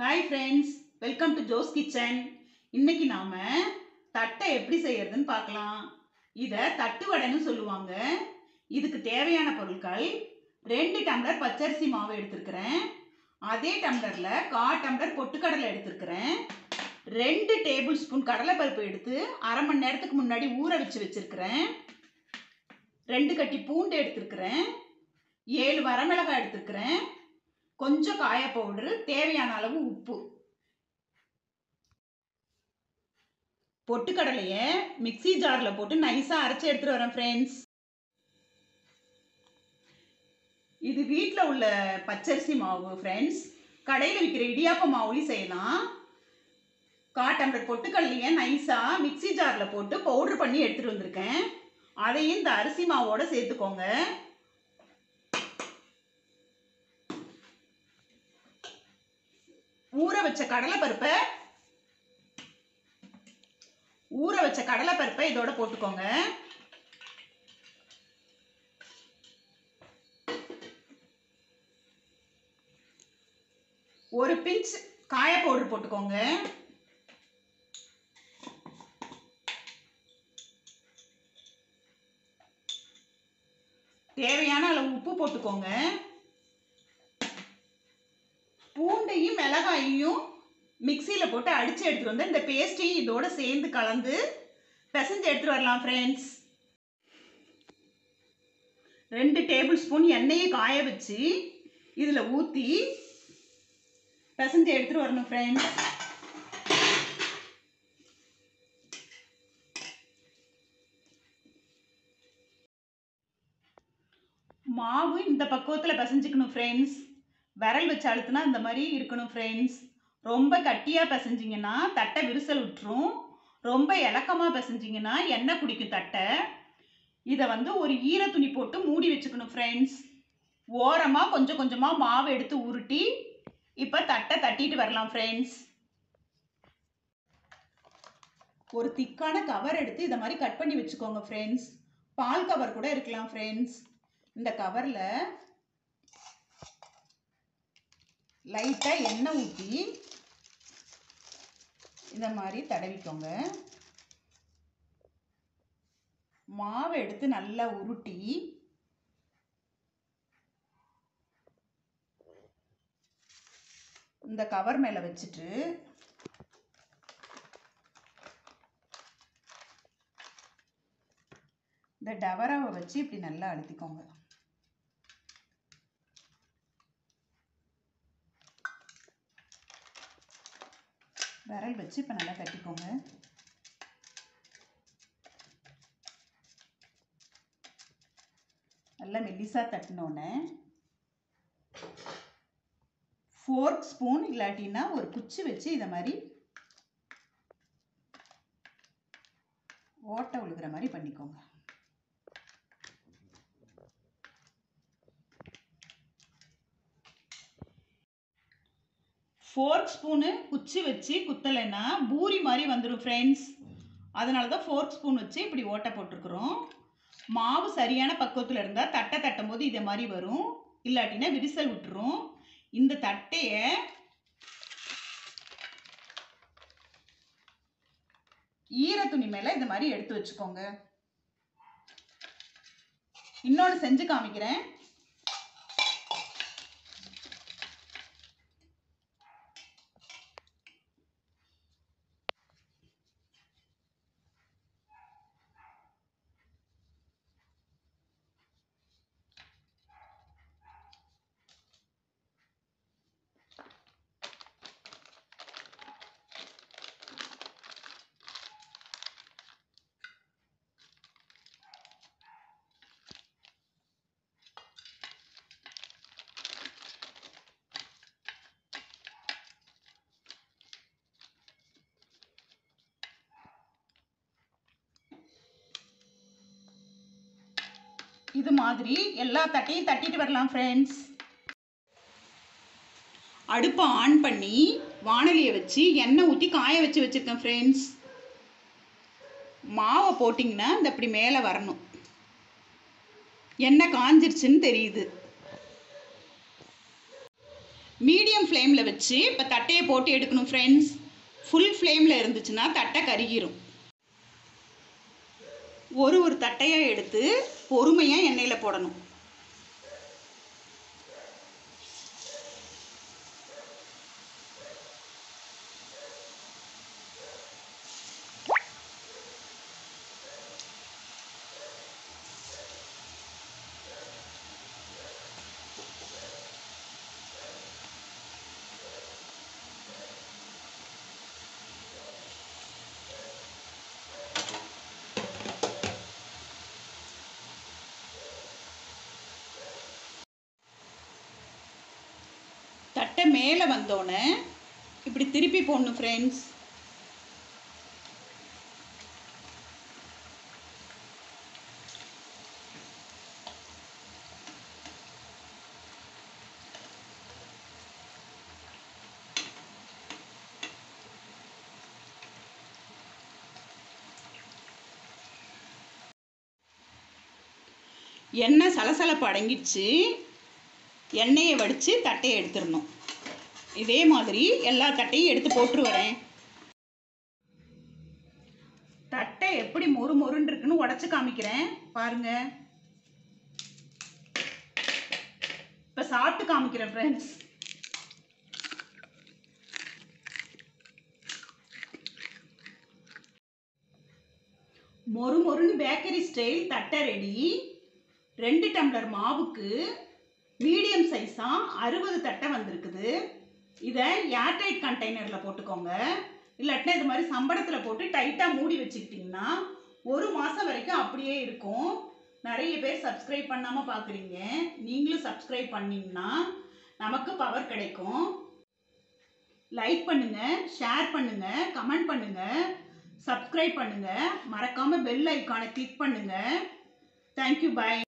Hi friends welcome to Jo's kitchen இன்னைக்கு நாம தட்டை எப்படி செய்யறதுன்னு பார்க்கலாம். இதை தட்டு வடைன்னு சொல்லுவாங்க. இதுக்கு தேவையான பொருட்கள் ரெண்டு டம்ளர் பச்சரிசி மாவு எடுத்திருக்கிறேன். அதே டம்ளரில் கா டம்ளர் பொட்டுக்கடலை எடுத்திருக்கிறேன். ரெண்டு டேபிள் ஸ்பூன் கடலைப்பருப்பு எடுத்து அரை மணி நேரத்துக்கு முன்னாடி ஊற வச்சு வச்சுருக்கிறேன். ரெண்டு கட்டி பூண்டு எடுத்திருக்கிறேன். ஏழு வரமிளகாய் எடுத்திருக்கிறேன். கொஞ்சம் காய பவுடரு தேவையான அளவு உப்பு. பொட்டுக்கடலையை மிக்ஸி ஜாரில் போட்டு நைஸாக அரைச்சி எடுத்துட்டு வரேன் ஃப்ரெண்ட்ஸ் இது வீட்டில் உள்ள பச்சரிசி மாவு ஃப்ரெண்ட்ஸ் கடையில் விற்கிற இடியாப்ப மாவுலையும் செய்யலாம். காட்டம்பர் பொட்டுக்கடலையை நைஸாக மிக்ஸி ஜாரில் போட்டு பவுட்ரு பண்ணி எடுத்துகிட்டு வந்திருக்கேன். அதையும் இந்த அரிசி மாவோட சேர்த்துக்கோங்க. ஊற வச்ச கடலைப்பருப்பை ஊற வச்ச கடலைப்பருப்பை இதோட போட்டுக்கோங்க. ஒரு பிஞ்ச் காய பவுடர் போட்டுக்கோங்க. தேவையான அளவு உப்பு போட்டுக்கோங்க. மிளகாயையும் மிக்சியில் போட்டு அடித்து எடுத்துகிட்டு வந்து இந்த பேஸ்ட்டையும் இதோடு சேர்ந்து கலந்து பிசைஞ்சு எடுத்துகிட்டு வரலாம் ஃப்ரெண்ட்ஸ் ரெண்டு டேபிள் ஸ்பூன் எண்ணெயை காய வச்சு இதில் ஊற்றி பிசைஞ்சு எடுத்துகிட்டு வரணும் ஃப்ரெண்ட்ஸ் மாவு இந்த பக்குவத்தில் பிசைஞ்சுக்கணும் ஃப்ரெண்ட்ஸ் விரல் வச்சு அழுத்துனா இந்த மாதிரி இருக்கணும் ஃப்ரெண்ட்ஸ் ரொம்ப கட்டியாக பிசைஞ்சிங்கன்னா தட்டை விரிசல் விட்டுரும் ரொம்ப இலக்கமாக பிசைஞ்சிங்கன்னா எண்ணெய் குடிக்கும் தட்டை. இதை வந்து ஒரு ஈர துணி போட்டு மூடி வச்சுக்கணும் ஃப்ரெண்ட்ஸ் ஓரமாக கொஞ்சம் கொஞ்சமாக மாவு எடுத்து உருட்டி இப்போ தட்டை தட்டிட்டு வரலாம் ஃப்ரெண்ட்ஸ் ஒரு திக்கான கவர் எடுத்து இதை மாதிரி கட் பண்ணி வச்சுக்கோங்க ஃப்ரெண்ட்ஸ் பால் கவர் கூட இருக்கலாம் ஃப்ரெண்ட்ஸ் இந்த கவரில் லைட்டாக எண்ணெய் ஊற்றி இந்த மாதிரி தடவிக்கோங்க. மாவை எடுத்து நல்லா உருட்டி இந்த கவர் மேலே வச்சுட்டு இந்த டவராவை வச்சு இப்படி நல்லா அழுத்திக்கோங்க. விரல் வச்சு இப்போ நல்லா தட்டிக்கோங்க. நல்லா மெல்லிசாக தட்டினோன்னே ஃபோர்க் ஸ்பூன் இல்லாட்டின்னா ஒரு குச்சி வச்சு இதை மாதிரி ஓட்டை உழுகிற மாதிரி பண்ணிக்கோங்க. ஃபோர்க் ஸ்பூனு குச்சி வச்சு குத்தலைன்னா பூரி மாதிரி வந்துடும் ஃப்ரெண்ட்ஸ் அதனால தான் ஃபோர்க் ஸ்பூன் வச்சு இப்படி ஓட்டை போட்டிருக்குறோம். மாவு சரியான பக்குவத்தில் இருந்தால் தட்டை தட்டும் போது இதே மாதிரி வரும். இல்லாட்டினா விரிசல் விட்டுரும். இந்த தட்டையை ஈர துணி மேலே இந்த மாதிரி எடுத்து வச்சுக்கோங்க. இன்னொன்று செஞ்சு காமிக்கிறேன். இது மாதிரி எல்லா தட்டையும் தட்டிட்டு வரலாம் ஃப்ரெண்ட்ஸ் அடுப்பை ஆன் பண்ணி வானலியை வச்சு எண்ணெய் ஊற்றி காய வச்சு வச்சுருக்கேன் ஃப்ரெண்ட்ஸ் மாவை போட்டிங்கன்னா இந்த இப்படி மேலே வரணும். எண்ணெய் காஞ்சிருச்சுன்னு தெரியுது. மீடியம் ஃப்ளேமில் வச்சு இப்போ தட்டையை போட்டு எடுக்கணும் ஃப்ரெண்ட்ஸ் ஃபுல் ஃப்ளேமில் இருந்துச்சுன்னா தட்டை கருகிரும். ஒரு ஒரு தட்டையாக எடுத்து பொறுமையாக எண்ணெயில் போடணும். தட்டை மேலே வந்தோடனே இப்படி திருப்பி போடணும் ஃப்ரெண்ட்ஸ் எண்ணெய் சலசலப்பு அடங்கிடுச்சு. எண்ணெயை வடித்து தட்டையை எடுத்துடணும். இதே மாதிரி எல்லா தட்டையும் எடுத்து போட்டு வரேன் தட்டை எப்படி மொறு மொறுன்னு இருக்குன்னு உடச்சி காமிக்கிறேன். பாருங்க. இப்போ சாப்பிட்டு காமிக்கிறேன் ஃப்ரெண்ட்ஸ் மொறு மொறுன்னு பேக்கரி ஸ்டைல் தட்டை ரெடி ரெண்டு டம்ளர் மாவுக்கு மீடியம் சைஸாக அறுபது தட்டை வந்திருக்குது. இதை ஏர்டைட் கண்டெய்னரில் போட்டுக்கோங்க. இல்லாட்டினா இது மாதிரி சம்பளத்தில் போட்டு டைட்டாக மூடி வச்சுக்கிட்டிங்கன்னா ஒரு மாதம் வரைக்கும் அப்படியே இருக்கும். நிறைய பேர் சப்ஸ்கிரைப் பண்ணாமல் பார்க்குறீங்க நீங்களும் சப்ஸ்கிரைப் பண்ணிங்கன்னா நமக்கு பவர் கிடைக்கும். லைக் பண்ணுங்கள் ஷேர் பண்ணுங்கள் கமெண்ட் பண்ணுங்கள் சப்ஸ்கிரைப் பண்ணுங்கள் மறக்காமல் பெல் ஐக்கானை கிளிக் பண்ணுங்கள் தேங்க்யூ பாய்